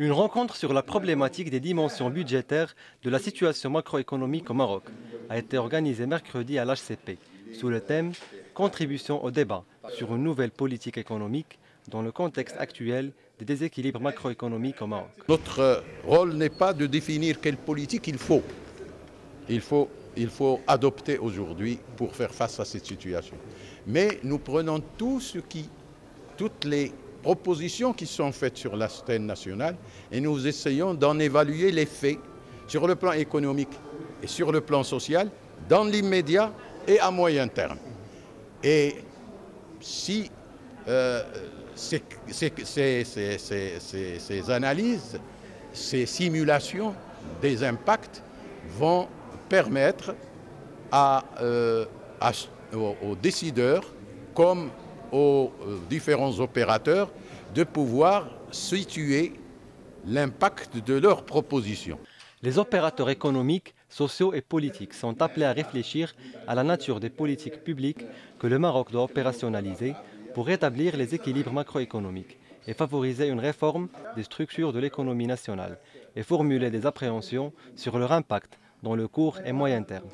Une rencontre sur la problématique des dimensions budgétaires de la situation macroéconomique au Maroc a été organisée mercredi à l'HCP sous le thème Contribution au débat sur une nouvelle politique économique dans le contexte actuel des déséquilibres macroéconomiques au Maroc. Notre rôle n'est pas de définir quelle politique il faut. Il faut, il faut adopter aujourd'hui pour faire face à cette situation. Mais nous prenons tout ce qui, toutes les propositions qui sont faites sur la scène nationale et nous essayons d'en évaluer l'effet sur le plan économique et sur le plan social dans l'immédiat et à moyen terme. Et si euh, ces, analyses, ces simulations des impacts vont permettre à, euh, aux décideurs comme aux euh, différents opérateurs de pouvoir situer l'impact de leurs propositions. Les opérateurs économiques, sociaux et politiques sont appelés à réfléchir à la nature des politiques publiques que le Maroc doit opérationnaliser pour rétablir les équilibres macroéconomiques et favoriser une réforme des structures de l'économie nationale et formuler des appréhensions sur leur impact dans le court et moyen terme.